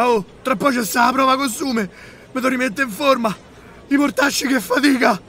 Oh, tra poco c'è sta la prova costume. Mi devo rimettere in forma. I portacci che fatica.